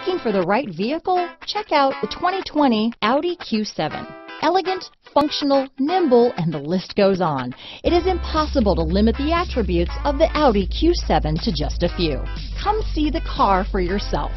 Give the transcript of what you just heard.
Looking for the right vehicle? Check out the 2020 Audi Q7. Elegant, functional, nimble, and the list goes on. It is impossible to limit the attributes of the Audi Q7 to just a few. Come see the car for yourself.